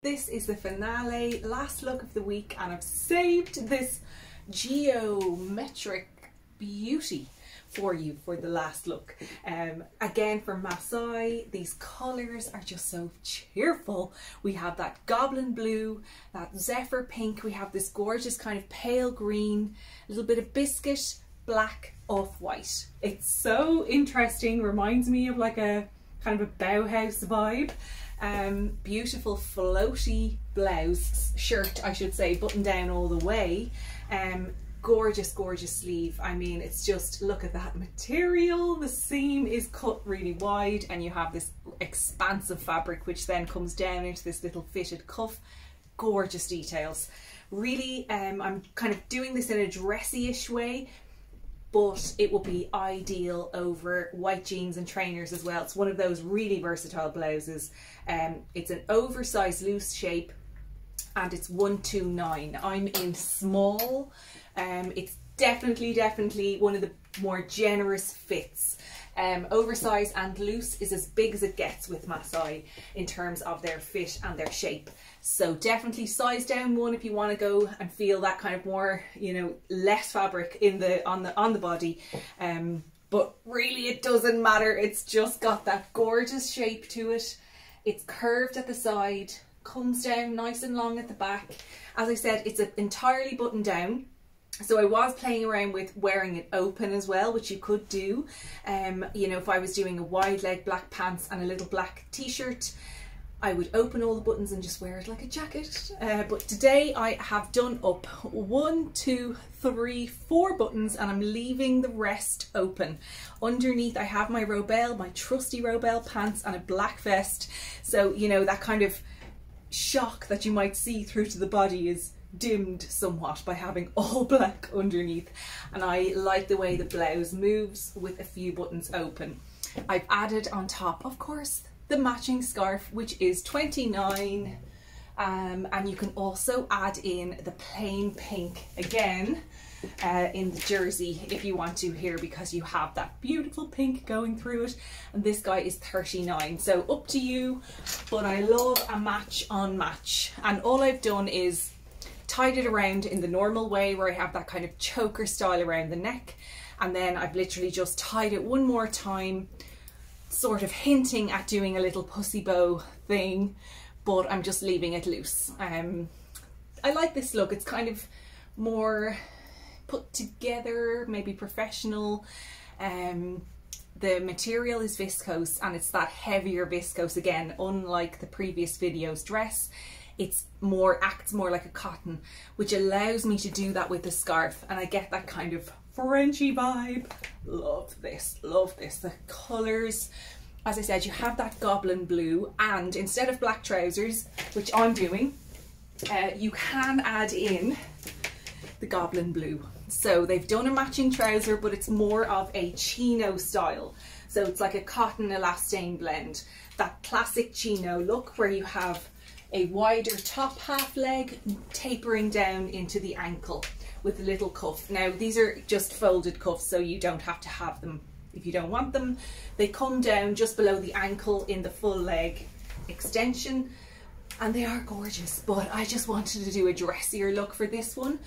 This is the finale, last look of the week, and I've saved this geometric beauty for you for the last look. Um, again from Masai, these colours are just so cheerful. We have that goblin blue, that zephyr pink, we have this gorgeous kind of pale green, a little bit of biscuit, black, off-white. It's so interesting, reminds me of like a kind of a Bauhaus vibe. Um, beautiful floaty blouse, shirt I should say, button down all the way. Um, gorgeous, gorgeous sleeve. I mean, it's just, look at that material. The seam is cut really wide and you have this expansive fabric which then comes down into this little fitted cuff. Gorgeous details. Really, um, I'm kind of doing this in a dressy-ish way but it will be ideal over white jeans and trainers as well. It's one of those really versatile blouses. Um, it's an oversized loose shape and it's 129. I'm in small. Um, it's definitely, definitely one of the more generous fits. Um, oversized and loose is as big as it gets with Masai in terms of their fit and their shape. So definitely size down one if you want to go and feel that kind of more, you know, less fabric in the on the on the body. Um, but really it doesn't matter. It's just got that gorgeous shape to it. It's curved at the side, comes down nice and long at the back. As I said, it's entirely buttoned down. So I was playing around with wearing it open as well, which you could do. Um, you know, if I was doing a wide leg black pants and a little black t-shirt, I would open all the buttons and just wear it like a jacket. Uh, but today I have done up one, two, three, four buttons and I'm leaving the rest open. Underneath I have my Robell, my trusty Robell pants and a black vest. So, you know, that kind of shock that you might see through to the body is dimmed somewhat by having all black underneath and I like the way the blouse moves with a few buttons open. I've added on top of course the matching scarf which is 29 um, and you can also add in the plain pink again uh, in the jersey if you want to here because you have that beautiful pink going through it and this guy is 39 so up to you but I love a match on match and all I've done is tied it around in the normal way where I have that kind of choker style around the neck and then I've literally just tied it one more time sort of hinting at doing a little pussy bow thing but I'm just leaving it loose. Um, I like this look, it's kind of more put together, maybe professional. Um, the material is viscose and it's that heavier viscose again, unlike the previous video's dress it's more acts more like a cotton which allows me to do that with the scarf. And I get that kind of Frenchy vibe. Love this love this. The colors as I said you have that goblin blue. And instead of black trousers which I'm doing uh, you can add in the goblin blue. So they've done a matching trouser but it's more of a chino style. So it's like a cotton elastane blend. That classic chino look where you have a wider top half leg tapering down into the ankle with a little cuff. Now these are just folded cuffs so you don't have to have them if you don't want them. They come down just below the ankle in the full leg extension and they are gorgeous but I just wanted to do a dressier look for this one.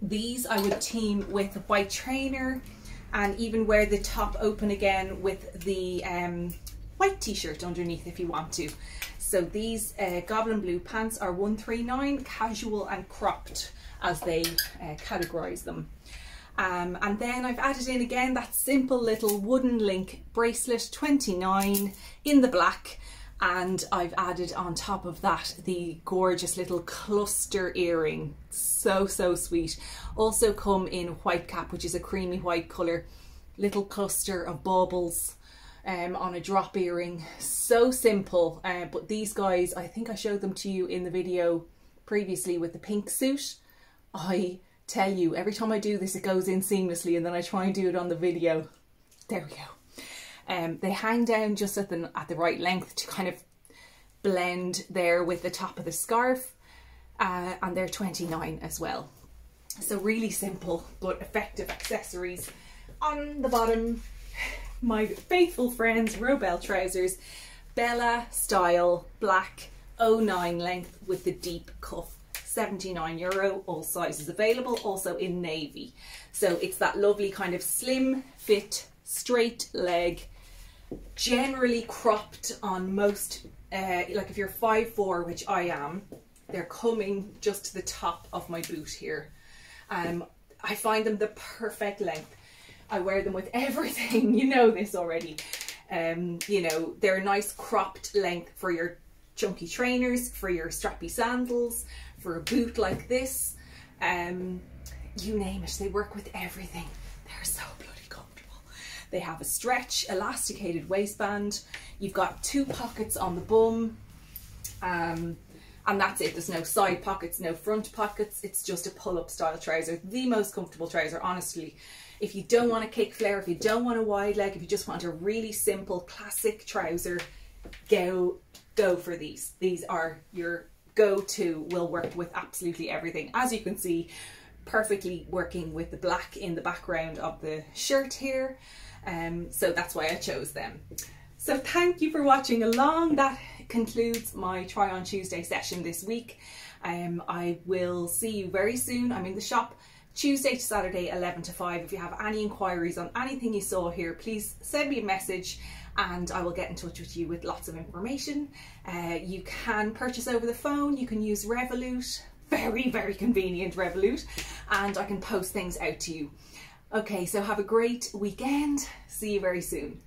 These I would team with a white trainer and even wear the top open again with the um, white t-shirt underneath if you want to. So these uh, Goblin Blue pants are 139, casual and cropped as they uh, categorise them. Um, and then I've added in again that simple little wooden link bracelet 29 in the black. And I've added on top of that the gorgeous little cluster earring. So so sweet. Also come in white cap which is a creamy white colour. Little cluster of baubles um, on a drop earring. So simple, uh, but these guys, I think I showed them to you in the video previously with the pink suit. I tell you, every time I do this, it goes in seamlessly and then I try and do it on the video. There we go. Um, they hang down just at the, at the right length to kind of blend there with the top of the scarf uh, and they're 29 as well. So really simple but effective accessories on the bottom my faithful friends Robell trousers, Bella style, black, 09 length with the deep cuff. 79 euro all sizes available also in navy. So it's that lovely kind of slim fit straight leg generally cropped on most uh, like if you're five four which I am they're coming just to the top of my boot here. Um, I find them the perfect length I wear them with everything. You know this already. Um, you know they're a nice cropped length for your chunky trainers for your strappy sandals for a boot like this. Um, you name it they work with everything. They're so bloody comfortable. They have a stretch elasticated waistband. You've got two pockets on the bum um, and that's it. There's no side pockets no front pockets. It's just a pull-up style trouser the most comfortable trouser honestly if you don't want a kick flare if you don't want a wide leg if you just want a really simple classic trouser go go for these. These are your go-to will work with absolutely everything. As you can see perfectly working with the black in the background of the shirt here. Um, so that's why I chose them. So thank you for watching along. That concludes my try on Tuesday session this week. Um, I will see you very soon. I'm in the shop Tuesday to Saturday 11 to 5. If you have any inquiries on anything you saw here, please send me a message and I will get in touch with you with lots of information. Uh, you can purchase over the phone, you can use Revolut, very, very convenient Revolut, and I can post things out to you. Okay, so have a great weekend. See you very soon.